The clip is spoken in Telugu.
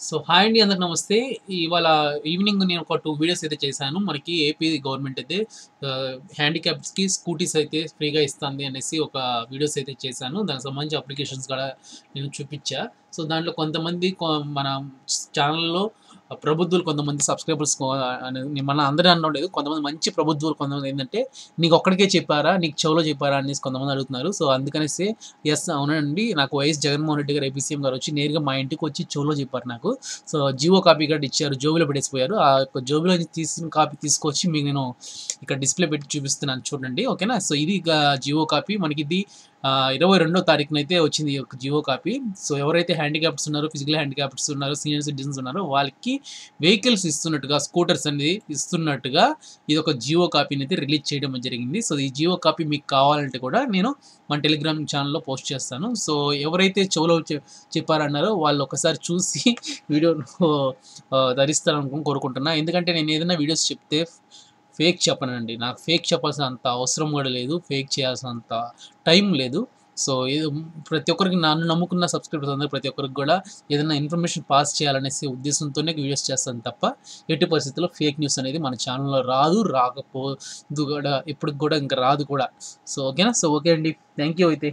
సో హాయ్ అండి అందరికి నమస్తే. ఇవాళ ఈవినింగ్ నేను ఒక టూ వీడియోస్ అయితే చేశాను. మనకి ఏపీ గవర్నమెంట్ అయితే హ్యాండిక్యాప్స్కి స్కూటీస్ అయితే ఫ్రీగా ఇస్తుంది అనేసి ఒక వీడియోస్ అయితే చేశాను. దానికి సంబంధించి అప్లికేషన్స్ కూడా నేను చూపించా. సో దాంట్లో కొంతమంది కొ- మన ఛానల్లో ప్రభుత్వాలు కొంతమంది సబ్స్క్రైబర్స్ మన అందరూ అనలేదు కొంతమంది మంచి ప్రభుత్వాలు కొంతమంది ఏంటంటే నీకు ఒక్కడికే చెప్పారా? నీకు చెవులో చెప్పారా? అనేసి కొంతమంది అడుగుతున్నారు. సో అందుకనేసి ఎస్ అవునండి. నాకు వైఎస్ జగన్మోహన్ రెడ్డి గారు ఏపీసీఎం గారు వచ్చి నేరుగా మా ఇంటికి వచ్చి చెవులో చెప్పారు నాకు. సో జియో కాపీ కార్డు ఇచ్చారు. జోబులో పెట్టేసిపోయారు. ఆ యొక్క జోబులో తీసిన కాపీ తీసుకొచ్చి మీకు నేను ఇక్కడ డిస్ప్లే పెట్టి చూపిస్తున్నాను. చూడండి. ఓకేనా? సో ఇది జియో కాపీ. మనకి ఇది ఇరవై రెండో తారీఖున అయితే వచ్చింది ఈ యొక్క జియో కాపీ. సో ఎవరైతే హ్యాండిక్యాప్స్ ఉన్నారో ఫిజికల్ హ్యాండిక్యాప్స్ ఉన్నారో సీనియర్ సిటిజన్స్ ఉన్నారో వాళ్ళకి వెహికల్స్ ఇస్తున్నట్టుగా స్కూటర్స్ అనేది ఇస్తున్నట్టుగా ఇది ఒక జియో కాపీని అయితే రిలీజ్ చేయడం జరిగింది. సో ఈ జియో కాపీ మీకు కావాలంటే కూడా నేను మన టెలిగ్రామ్ ఛానల్లో పోస్ట్ చేస్తాను. సో ఎవరైతే చెవులో చెప్పారన్నారో వాళ్ళు ఒకసారి చూసి వీడియోను ధరిస్తారనుకుని కోరుకుంటున్నా. ఎందుకంటే నేను ఏదైనా వీడియోస్ చెప్తే ఫేక్ చెప్పనండి. నాకు ఫేక్ చెప్పాల్సిన అంత అవసరం కూడా లేదు. ఫేక్ చేయాల్సినంత టైం లేదు. సో ఏదో ప్రతి ఒక్కరికి నన్ను నమ్ముకున్న సబ్స్క్రైబర్స్ అందరూ ప్రతి ఒక్కరికి కూడా ఏదైనా ఇన్ఫర్మేషన్ పాస్ చేయాలనేసి ఉద్దేశంతోనే వీడియోస్ చేస్తాను తప్ప ఎట్టి పరిస్థితుల్లో ఫేక్ న్యూస్ అనేది మన ఛానల్లో రాదు రాకపోదు కూడా ఇప్పటికి కూడా ఇంకా రాదు కూడా. సో ఓకేనా? సో ఓకే అండి. థ్యాంక్ యూ అయితే.